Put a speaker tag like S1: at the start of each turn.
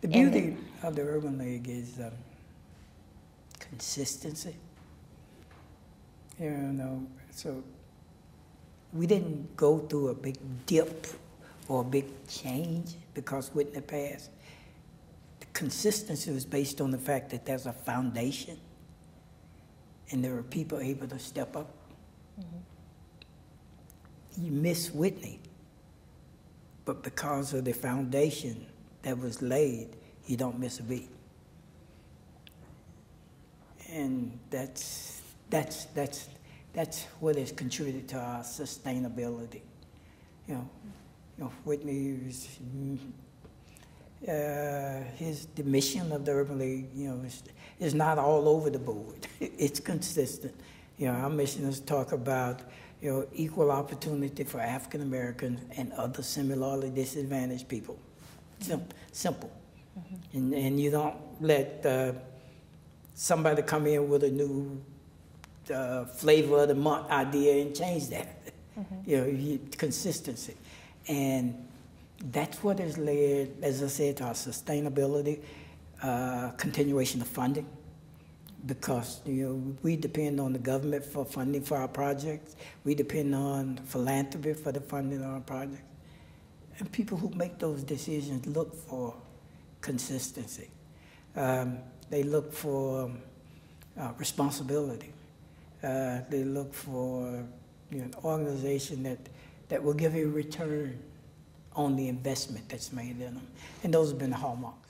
S1: The beauty of the Urban League is um, consistency. You know, so we didn't go through a big dip or a big change because Whitney passed. The consistency was based on the fact that there's a foundation and there are people able to step up. Mm-hmm. You miss Whitney, but because of the foundation that was laid, you don't miss a beat. And that's, that's, that's, that's what has contributed to our sustainability. You know, you know Whitney was, uh, his the mission of the Urban League, you know, is, is not all over the board. it's consistent. You know, our mission is to talk about you know equal opportunity for African Americans and other similarly disadvantaged people. Sim- simple. Mm-hmm. And, and you don't let uh, somebody come in with a new uh, flavor of the month idea and change that. Mm-hmm. You know, you, consistency. And that's what has led, as I said, to our sustainability, uh, continuation of funding. Because you know we depend on the government for funding for our projects. We depend on philanthropy for the funding of our projects. And people who make those decisions look for consistency. Um, they look for um, uh, responsibility. Uh, they look for you know, an organization that, that will give a return on the investment that's made in them. And those have been the hallmarks.